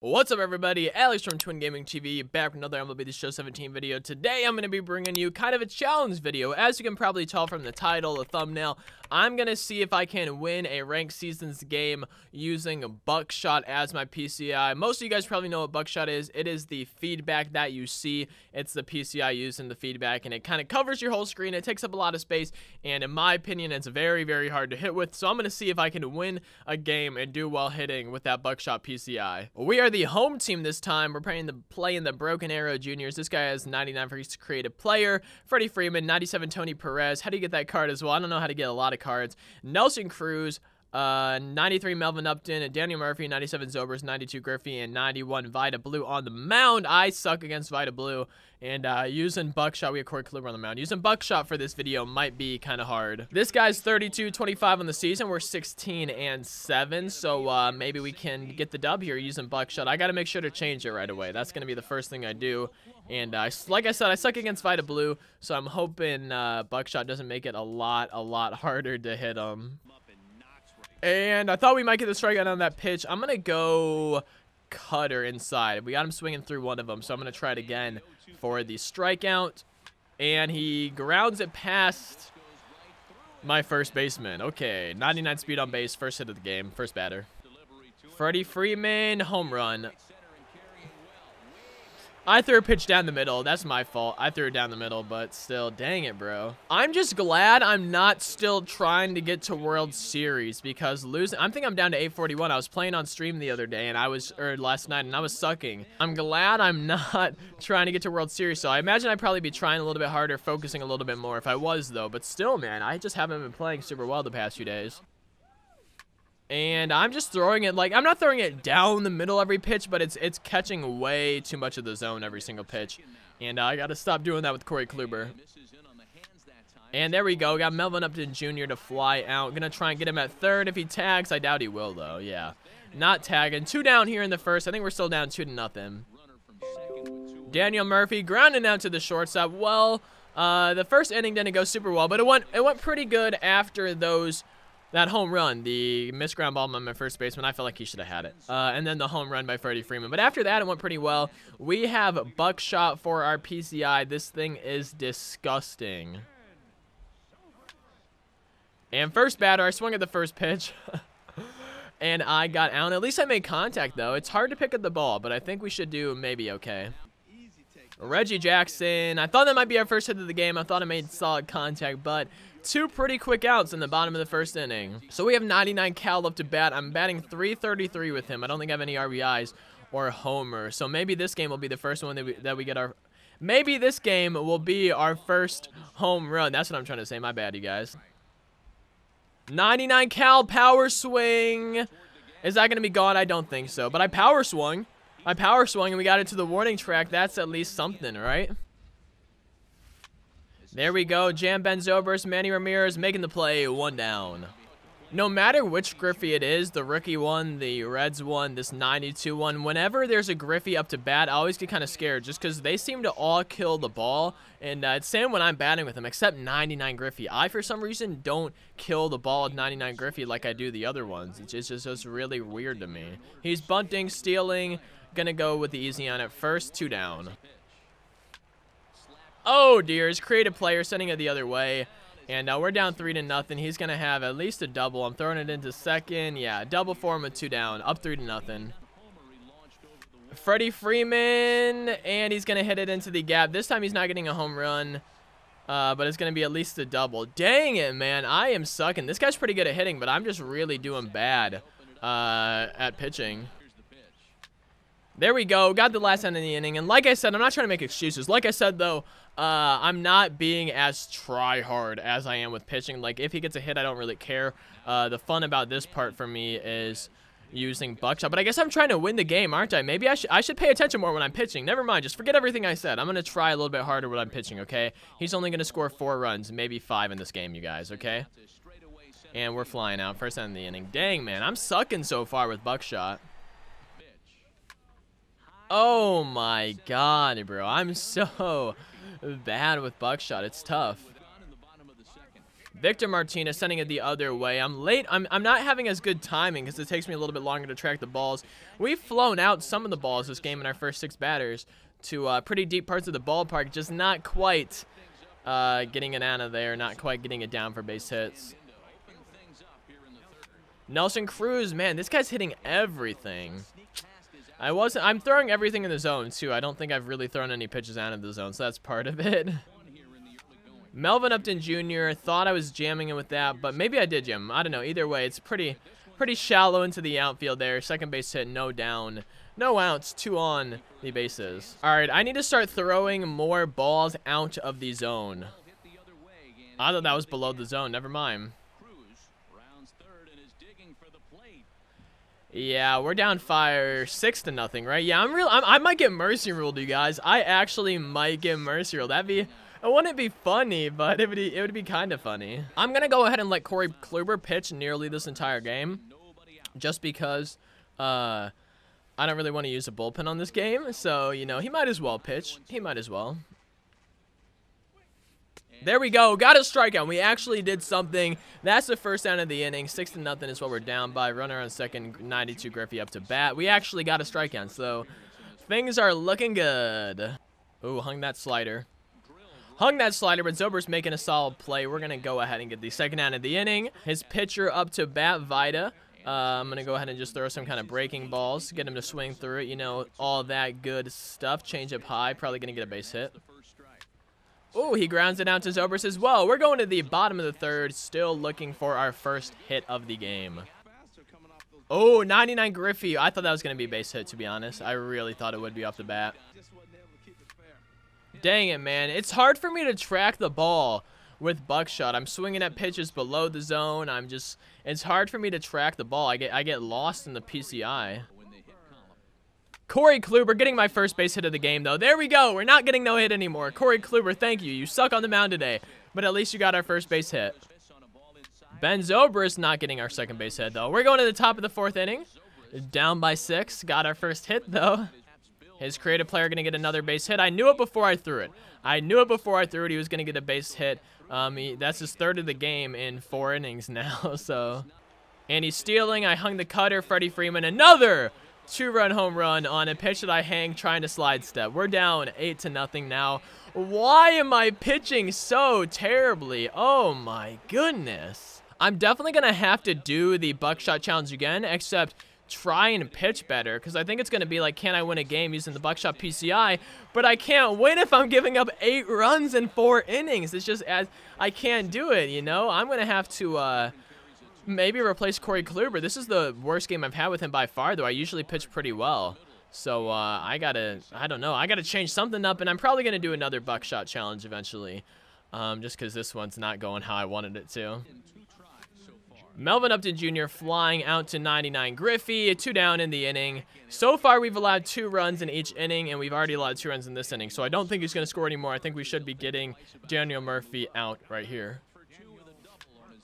What's up everybody, Alex from Twin Gaming TV, back with another MLB The Show 17 video. Today I'm going to be bringing you kind of a challenge video. As you can probably tell from the title, the thumbnail, I'm going to see if I can win a ranked seasons game using a Buckshot as my PCI. Most of you guys probably know what Buckshot is. It is the feedback that you see. It's the PCI used in the feedback and it kind of covers your whole screen. It takes up a lot of space and in my opinion it's very very hard to hit with. So I'm going to see if I can win a game and do well hitting with that Buckshot PCI. We are are the home team this time. We're playing the playing the Broken Arrow Juniors. This guy has 99 for his creative player. Freddie Freeman, 97 Tony Perez. How do you get that card as well? I don't know how to get a lot of cards. Nelson Cruz, uh, 93 Melvin Upton, and Daniel Murphy, 97 Zobrist, 92 Griffey, and 91 Vida Blue on the mound. I suck against Vida Blue, and uh, using Buckshot, we have Corey Kluber on the mound. Using Buckshot for this video might be kind of hard. This guy's 32, 25 on the season. We're 16 and 7, so uh, maybe we can get the dub here using Buckshot. I got to make sure to change it right away. That's going to be the first thing I do. And uh, like I said, I suck against Vida Blue, so I'm hoping uh, Buckshot doesn't make it a lot, a lot harder to hit him. And I thought we might get the strikeout on that pitch. I'm going to go cutter inside. We got him swinging through one of them, so I'm going to try it again for the strikeout. And he grounds it past my first baseman. Okay, 99 speed on base, first hit of the game, first batter. Freddie Freeman, home run. I threw a pitch down the middle. That's my fault. I threw it down the middle, but still, dang it, bro. I'm just glad I'm not still trying to get to World Series because losing, I think I'm down to 841. I was playing on stream the other day and I was, or last night, and I was sucking. I'm glad I'm not trying to get to World Series, so I imagine I'd probably be trying a little bit harder, focusing a little bit more if I was, though. But still, man, I just haven't been playing super well the past few days. And I'm just throwing it like I'm not throwing it down the middle every pitch, but it's it's catching way too much of the zone every single pitch. And uh, I got to stop doing that with Corey Kluber. And there we go. Got Melvin Upton Jr. to fly out. Gonna try and get him at third. If he tags, I doubt he will though. Yeah, not tagging. Two down here in the first. I think we're still down two to nothing. Daniel Murphy grounding out to the shortstop. Well, uh, the first inning didn't go super well, but it went it went pretty good after those that home run, the missed ground ball by my first baseman, I felt like he should have had it. Uh, and then the home run by Freddie Freeman. But after that, it went pretty well. We have buckshot for our PCI. This thing is disgusting. And first batter, I swung at the first pitch. and I got out. At least I made contact, though. It's hard to pick up the ball, but I think we should do maybe okay. Reggie Jackson. I thought that might be our first hit of the game. I thought I made solid contact, but two pretty quick outs in the bottom of the first inning. So we have 99 Cal up to bat. I'm batting 333 with him. I don't think I have any RBIs or homer. So maybe this game will be the first one that we, that we get our... Maybe this game will be our first home run. That's what I'm trying to say. My bad, you guys. 99 Cal power swing. Is that going to be gone? I don't think so. But I power swung. I power swung and we got it to the warning track. That's at least something, right? There we go. Jam Ben Zobrist, Manny Ramirez making the play. One down. No matter which Griffey it is, the rookie one, the Reds one, this 92 one, whenever there's a Griffey up to bat, I always get kind of scared just because they seem to all kill the ball. And uh, it's same when I'm batting with them, except 99 Griffey. I, for some reason, don't kill the ball with 99 Griffey like I do the other ones. It's just, it's just really weird to me. He's bunting, stealing, gonna go with the easy on it first, two down. Oh, dear. His creative player sending it the other way. And uh, we're down three to nothing. He's going to have at least a double. I'm throwing it into second. Yeah, double for him with two down. Up three to nothing. Freddie Freeman. And he's going to hit it into the gap. This time he's not getting a home run. Uh, but it's going to be at least a double. Dang it, man. I am sucking. This guy's pretty good at hitting, but I'm just really doing bad uh, at pitching. There we go. Got the last end of the inning. And like I said, I'm not trying to make excuses. Like I said, though, uh, I'm not being as try-hard as I am with pitching. Like, if he gets a hit, I don't really care. Uh, the fun about this part for me is using buckshot. But I guess I'm trying to win the game, aren't I? Maybe I, sh I should pay attention more when I'm pitching. Never mind. Just forget everything I said. I'm going to try a little bit harder when I'm pitching, okay? He's only going to score four runs, maybe five in this game, you guys, okay? And we're flying out. First end of the inning. Dang, man. I'm sucking so far with buckshot. Oh my god, bro. I'm so bad with buckshot. It's tough. Victor Martinez sending it the other way. I'm late. I'm, I'm not having as good timing because it takes me a little bit longer to track the balls. We've flown out some of the balls this game in our first six batters to uh, pretty deep parts of the ballpark, just not quite uh, getting it out of there, not quite getting it down for base hits. Nelson Cruz, man, this guy's hitting everything. I wasn't, I'm throwing everything in the zone too. I don't think I've really thrown any pitches out of the zone, so that's part of it. Melvin Upton Jr. thought I was jamming him with that, but maybe I did jam. I don't know. Either way, it's pretty pretty shallow into the outfield there. Second base hit, no down. No outs, two on the bases. All right, I need to start throwing more balls out of the zone. I thought that was below the zone. Never mind. Yeah, we're down fire six to nothing, right? Yeah, I'm real. I'm, i might get mercy ruled, you guys. I actually might get mercy ruled. That'd be. It wouldn't be funny, but it would be, it would be kind of funny. I'm gonna go ahead and let Corey Kluber pitch nearly this entire game, just because. Uh, I don't really want to use a bullpen on this game, so you know he might as well pitch. He might as well. There we go. Got a strikeout. We actually did something. That's the first down of the inning. Six to nothing is what we're down by. Runner on second. 92 Griffey up to bat. We actually got a strikeout, so things are looking good. Ooh, hung that slider. Hung that slider, but Zobrist's making a solid play. We're going to go ahead and get the second down of the inning. His pitcher up to bat, Vida. Uh, I'm going to go ahead and just throw some kind of breaking balls. Get him to swing through it. You know, all that good stuff. Change up high. Probably going to get a base hit. Oh, he grounds it out to Zobrist as well. We're going to the bottom of the third, still looking for our first hit of the game. Oh, 99 Griffey. I thought that was going to be a base hit, to be honest. I really thought it would be off the bat. Dang it, man. It's hard for me to track the ball with buckshot. I'm swinging at pitches below the zone. I'm just, it's hard for me to track the ball. I get, I get lost in the PCI. Corey Kluber getting my first base hit of the game, though. There we go. We're not getting no hit anymore. Corey Kluber, thank you. You suck on the mound today, but at least you got our first base hit. Ben Zobrist not getting our second base hit, though. We're going to the top of the fourth inning. Down by six. Got our first hit, though. His creative player going to get another base hit. I knew it before I threw it. I knew it before I threw it. He was going to get a base hit. Um, he, that's his third of the game in four innings now, so... And he's stealing. I hung the cutter. Freddie Freeman. Another two-run home run on a pitch that I hang trying to slide step. We're down 8 to nothing now. Why am I pitching so terribly? Oh my goodness. I'm definitely going to have to do the buckshot challenge again, except try and pitch better because I think it's going to be like, can I win a game using the buckshot PCI? But I can't win if I'm giving up eight runs in four innings. It's just as I can't do it, you know? I'm going to have to... Uh, maybe replace Corey Kluber. This is the worst game I've had with him by far, though. I usually pitch pretty well. So uh, I gotta, I don't know, I gotta change something up, and I'm probably gonna do another buckshot challenge eventually, um, just because this one's not going how I wanted it to. Melvin Upton Jr. flying out to 99 Griffey, two down in the inning. So far, we've allowed two runs in each inning, and we've already allowed two runs in this inning. So I don't think he's going to score anymore. I think we should be getting Daniel Murphy out right here.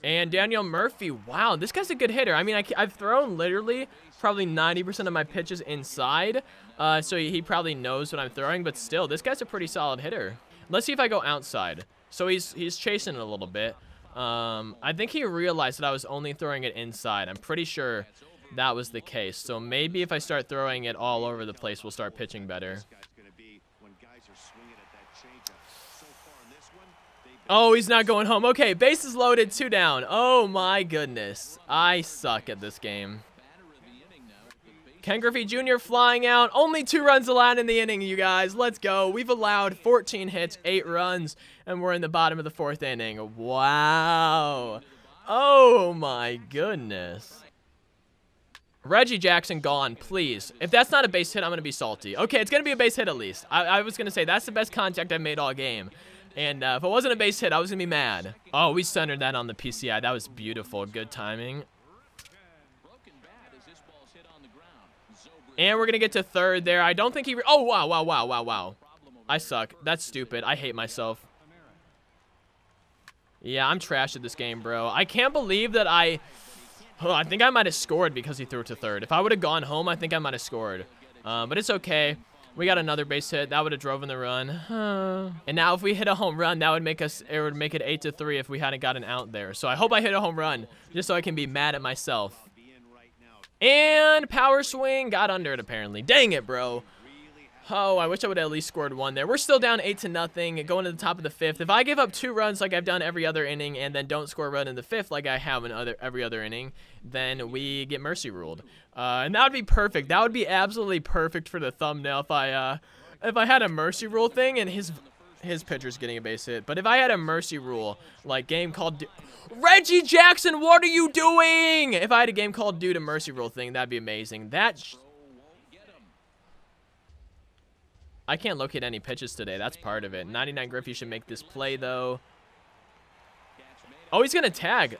And Daniel Murphy, wow, this guy's a good hitter. I mean, I, have thrown literally probably 90% of my pitches inside, uh, so he probably knows what I'm throwing, but still, this guy's a pretty solid hitter. Let's see if I go outside. So he's he's chasing it a little bit. Um, I think he realized that I was only throwing it inside. I'm pretty sure that was the case. So maybe if I start throwing it all over the place, we'll start pitching better. Oh, he's not going home. Okay, bases loaded, two down. Oh my goodness. I suck at this game. Ken Griffey Jr. flying out. Only two runs allowed in the inning, you guys. Let's go. We've allowed 14 hits, eight runs, and we're in the bottom of the fourth inning. Wow. Oh my goodness. Reggie Jackson gone, please. If that's not a base hit, I'm going to be salty. Okay, it's going to be a base hit at least. I, I was going to say, that's the best contact I've made all game. And uh, if it wasn't a base hit, I was going to be mad. Oh, we centered that on the PCI. That was beautiful. Good timing. And we're going to get to third there. I don't think he... oh, wow, wow, wow, wow, wow. I suck. That's stupid. I hate myself. Yeah, I'm trash at this game, bro. I can't believe that I... Oh, I think I might have scored because he threw it to third. If I would have gone home, I think I might have scored. Uh, but it's okay. We got another base hit. That would have driven the run. and now if we hit a home run, that would make us it would make it 8 to 3 if we hadn't gotten out there. So I hope I hit a home run just so I can be mad at myself. And power swing got under it apparently. Dang it, bro. Oh, I wish I would have at least scored one there. We're still down 8 to nothing, going to the top of the fifth. If I give up two runs like I've done every other inning and then don't score a run in the fifth like I have in other every other inning, then we get mercy ruled. Uh, and that would be perfect. That would be absolutely perfect for the thumbnail if I uh, if I had a mercy rule thing and his his pitcher's getting a base hit. But if I had a mercy rule, like game called... Reggie Jackson, what are you doing? If I had a game called due to mercy rule thing, that'd be amazing. That I can't locate any pitches today. That's part of it. 99 Griffey should make this play, though. Oh, he's going to tag.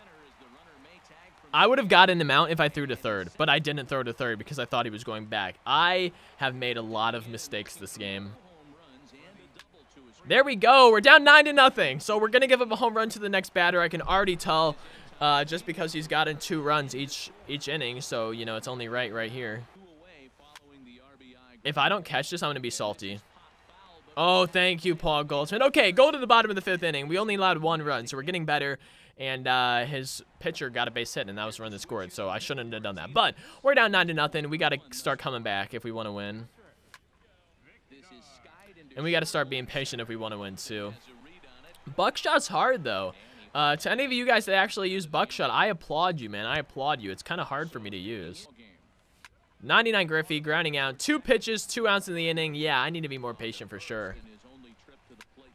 I would have gotten him out if I threw to third, but I didn't throw to third because I thought he was going back. I have made a lot of mistakes this game. There we go. We're down 9 to nothing. So we're going to give up a home run to the next batter. I can already tell uh, just because he's gotten two runs each each inning. So, you know, it's only right right here. If I don't catch this, I'm going to be salty. Oh, thank you, Paul Goldschmidt. Okay, go to the bottom of the fifth inning. We only allowed one run, so we're getting better. And uh, his pitcher got a base hit, and that was the run that scored. So I shouldn't have done that. But we're down 9 to nothing. We got to start coming back if we want to win. And we got to start being patient if we want to win, too. Buckshot's hard, though. Uh, to any of you guys that actually use buckshot, I applaud you, man. I applaud you. It's kind of hard for me to use. 99 Griffey grounding out. Two pitches, two outs in the inning. Yeah, I need to be more patient for sure.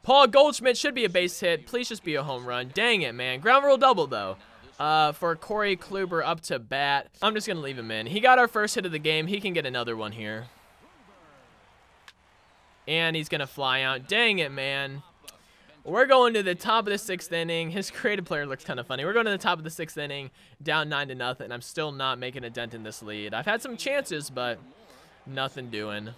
Paul Goldschmidt should be a base hit. Please just be a home run. Dang it, man. Ground rule double, though. Uh, for Corey Kluber up to bat. I'm just going to leave him in. He got our first hit of the game. He can get another one here. And he's going to fly out. Dang it, man. We're going to the top of the sixth inning. His creative player looks kind of funny. We're going to the top of the sixth inning, down nine to nothing. I'm still not making a dent in this lead. I've had some chances, but nothing doing.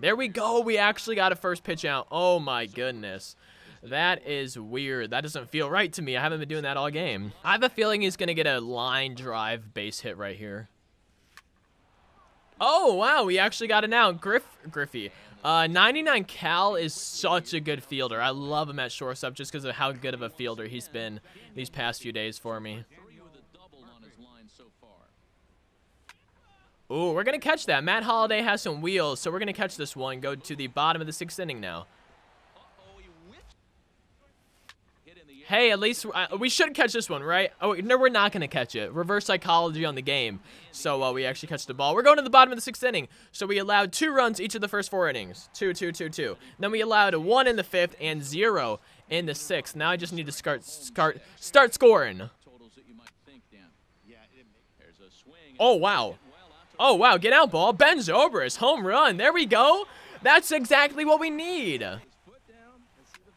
There we go. We actually got a first pitch out. Oh my goodness. That is weird. That doesn't feel right to me. I haven't been doing that all game. I have a feeling he's going to get a line drive base hit right here. Oh, wow. We actually got it now. Griff Griffey. Uh, 99 Cal is such a good fielder. I love him at shortstop just because of how good of a fielder he's been these past few days for me. Ooh, we're going to catch that. Matt Holliday has some wheels, so we're going to catch this one. Go to the bottom of the sixth inning now. Hey, at least uh, we should catch this one, right? Oh, no, we're not going to catch it. Reverse psychology on the game. So uh, we actually catch the ball. We're going to the bottom of the sixth inning. So we allowed two runs each of the first four innings. Two, two, two, two. Then we allowed one in the fifth and zero in the sixth. Now I just need to start, start, start scoring. Oh, wow. Oh, wow. Get out, ball. Ben Zobrist, home run. There we go. That's exactly what we need.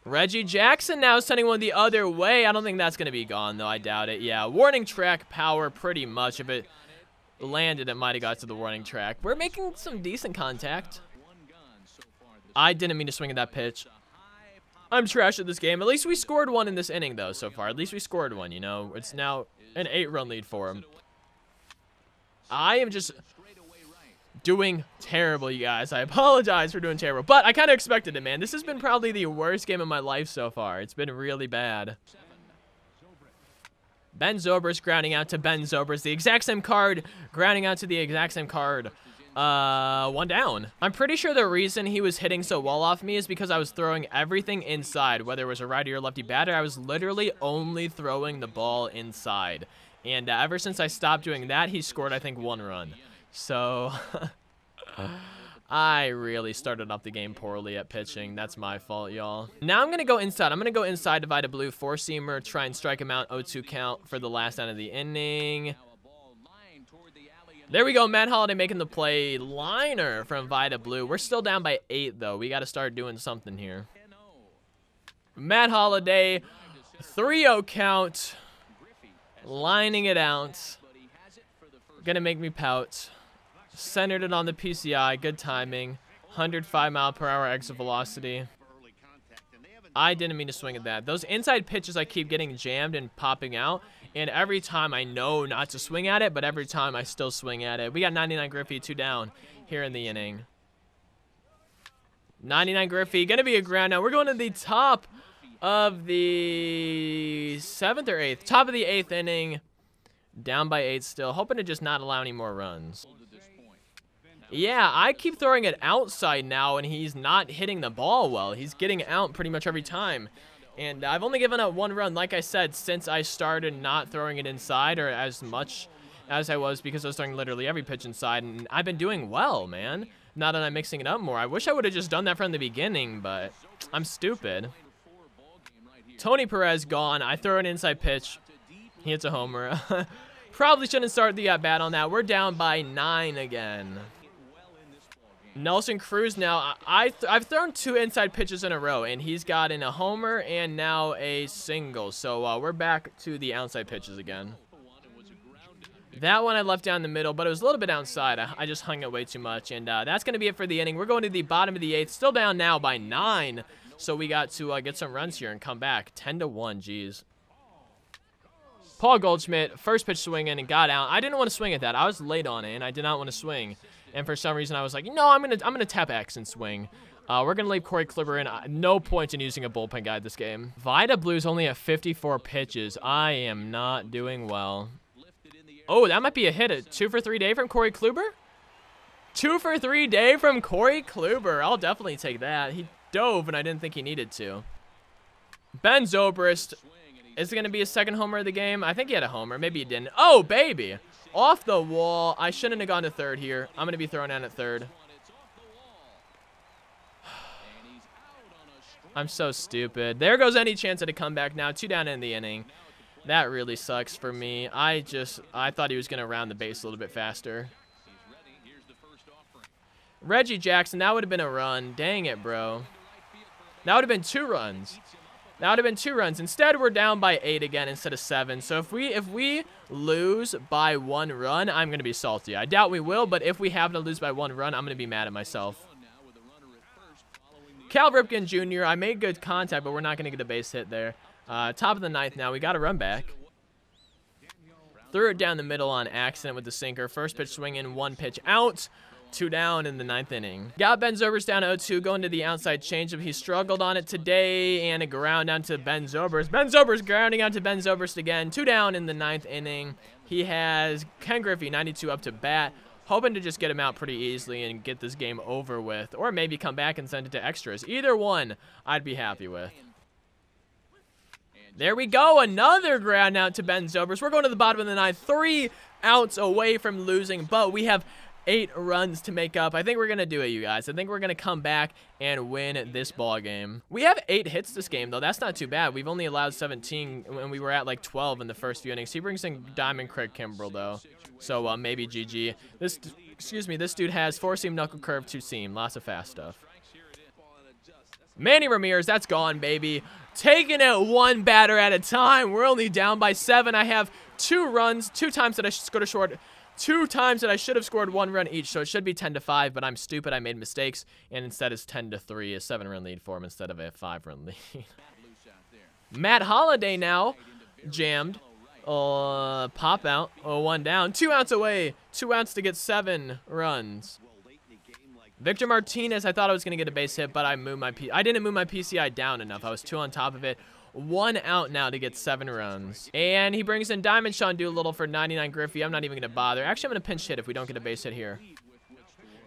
Reggie Jackson now sending one the other way. I don't think that's going to be gone, though. I doubt it. Yeah, warning track power pretty much. If it landed, it might have got to the warning track. We're making some decent contact. I didn't mean to swing at that pitch. I'm trash at this game. At least we scored one in this inning, though, so far. At least we scored one, you know. It's now an eight-run lead for him. I am just doing terrible, you guys. I apologize for doing terrible. But I kind of expected it, man. This has been probably the worst game of my life so far. It's been really bad. Ben Zobrist grounding out to Ben Zobrist. The exact same card grounding out to the exact same card. Uh, one down. I'm pretty sure the reason he was hitting so well off me is because I was throwing everything inside, whether it was a righty or lefty batter. I was literally only throwing the ball inside. And uh, ever since I stopped doing that, he scored, I think, one run. So, I really started off the game poorly at pitching. That's my fault, y'all. Now I'm going to go inside. I'm going to go inside Divide a Blue four-seamer, try and strike him out 0-2 count for the last out of the inning. There we go, Matt Holliday making the play. Liner from Vida Blue. We're still down by eight, though. We got to start doing something here. Matt Holliday, 3-0 count. Lining it out. Gonna make me pout. Centered it on the PCI. Good timing. 105 mile per hour exit velocity. I didn't mean to swing at that. Those inside pitches I keep getting jammed and popping out. And every time I know not to swing at it, but every time I still swing at it. We got 99 Griffey, two down here in the inning. 99 Griffey, gonna be a ground now. We're going to the top of the seventh or eighth. Top of the eighth inning. Down by eight still. Hoping to just not allow any more runs. Yeah, I keep throwing it outside now, and he's not hitting the ball well. He's getting out pretty much every time. And I've only given up one run, like I said, since I started not throwing it inside or as much as I was because I was throwing literally every pitch inside. And I've been doing well, man. Now that I'm mixing it up more. I wish I would have just done that from the beginning, but I'm stupid. Tony Perez gone. I throw an inside pitch. He hits a homer. Probably shouldn't start the at bat on that. We're down by nine again. Nelson Cruz now, I th I've thrown two inside pitches in a row, and he's gotten a homer and now a single. So uh, we're back to the outside pitches again. That one I left down the middle, but it was a little bit outside. I, I just hung it way too much, and uh, that's going to be it for the inning. We're going to the bottom of the eighth, still down now by nine. So we got to uh, get some runs here and come back. 10 to 1, jeez. Paul Goldschmidt, first pitch swinging and got out. I didn't want to swing at that. I was late on it, and I did not want to swing. And for some reason, I was like, no, I'm gonna I'm gonna tap X and swing. Uh, we're gonna leave Corey Kluber in. Uh, no point in using a bullpen guy this game. Vida Blue's only at 54 pitches. I am not doing well. Oh, that might be a hit. A two for three day from Corey Kluber. Two for three day from Corey Kluber. I'll definitely take that. He dove, and I didn't think he needed to. Ben Zobrist. Is it going to be a second homer of the game? I think he had a homer. Maybe he didn't. Oh, baby. Off the wall. I shouldn't have gone to third here. I'm going to be thrown out at third. I'm so stupid. There goes any chance at a comeback now. Two down in the inning. That really sucks for me. I just, I thought he was going to round the base a little bit faster. Reggie Jackson, that would have been a run. Dang it, bro. That would have been two runs. That would have been two runs. Instead, we're down by eight again instead of seven. So if we if we lose by one run, I'm gonna be salty. I doubt we will, but if we happen to lose by one run, I'm gonna be mad at myself. Cal Ripken Jr. I made good contact, but we're not gonna get a base hit there. Uh, top of the ninth now. We got a run back. Threw it down the middle on accident with the sinker. First pitch swinging, one pitch out. Two down in the ninth inning. Got Ben Zobrist down 0-2, going to the outside changeup. He struggled on it today, and a ground down to Ben Zobrist. Ben Zobrist grounding out to Ben Zobrist again. Two down in the ninth inning. He has Ken Griffey, 92 up to bat. Hoping to just get him out pretty easily and get this game over with. Or maybe come back and send it to extras. Either one, I'd be happy with. There we go. Another ground out to Ben Zobrist. We're going to the bottom of the ninth. Three outs away from losing, but we have eight runs to make up. I think we're going to do it, you guys. I think we're going to come back and win this ball game. We have eight hits this game, though. That's not too bad. We've only allowed 17 when we were at like 12 in the first few innings. He brings in Diamond Craig Kimbrel, though. So uh, maybe GG. This, excuse me, this dude has four-seam knuckle curve, two-seam. Lots of fast stuff. Manny Ramirez, that's gone, baby. Taking it one batter at a time. We're only down by seven. I have two runs, two times that I should go to short two times that I should have scored one run each, so it should be 10 to 5, but I'm stupid. I made mistakes, and instead it's 10 to 3, a seven run lead for him instead of a five run lead. Matt Holliday now jammed. Uh, pop out. Oh, one down. Two outs away. Two outs to get seven runs. Victor Martinez, I thought I was going to get a base hit, but I moved my P I didn't move my PCI down enough. I was too on top of it. One out now to get seven runs. And he brings in Diamond Sean Doolittle for 99 Griffey. I'm not even going to bother. Actually, I'm going to pinch hit if we don't get a base hit here.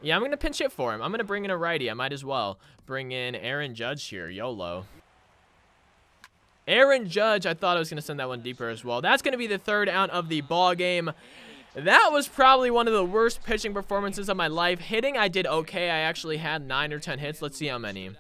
Yeah, I'm going to pinch hit for him. I'm going to bring in a righty. I might as well bring in Aaron Judge here. YOLO. Aaron Judge, I thought I was going to send that one deeper as well. That's going to be the third out of the ball game. That was probably one of the worst pitching performances of my life. Hitting, I did okay. I actually had 9 or 10 hits. Let's see how many.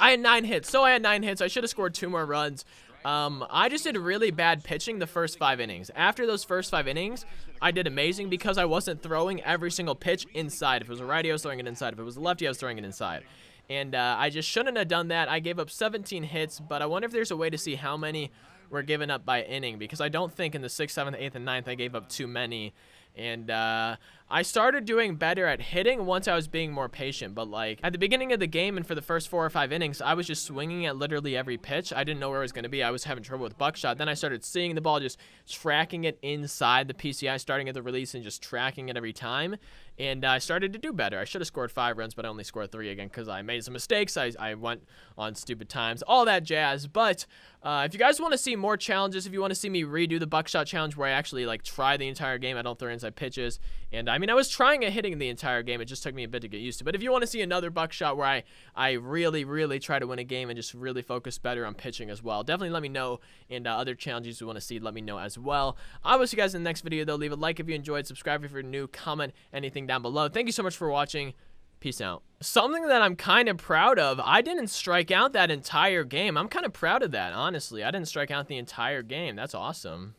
I had nine hits, so I had nine hits. I should have scored two more runs. Um, I just did really bad pitching the first five innings. After those first five innings, I did amazing because I wasn't throwing every single pitch inside. If it was a righty, I was throwing it inside. If it was a lefty, I was throwing it inside. And uh, I just shouldn't have done that. I gave up 17 hits, but I wonder if there's a way to see how many were given up by inning because I don't think in the 6th, 7th, 8th, and 9th I gave up too many. And uh, I started doing better at hitting once I was being more patient. But like at the beginning of the game and for the first four or five innings, I was just swinging at literally every pitch. I didn't know where it was going to be. I was having trouble with buckshot. Then I started seeing the ball, just tracking it inside the PCI, starting at the release and just tracking it every time and I started to do better. I should have scored five runs, but I only scored three again because I made some mistakes. I, I went on stupid times, all that jazz. But uh, if you guys want to see more challenges, if you want to see me redo the buckshot challenge where I actually like try the entire game, I don't throw inside pitches. And I mean, I was trying at hitting the entire game. It just took me a bit to get used to. But if you want to see another buckshot where I, I really, really try to win a game and just really focus better on pitching as well, definitely let me know. And uh, other challenges you want to see, let me know as well. I will see you guys in the next video, though. Leave a like if you enjoyed, subscribe if you're new, comment anything down below. Thank you so much for watching. Peace out. Something that I'm kind of proud of, I didn't strike out that entire game. I'm kind of proud of that, honestly. I didn't strike out the entire game. That's awesome.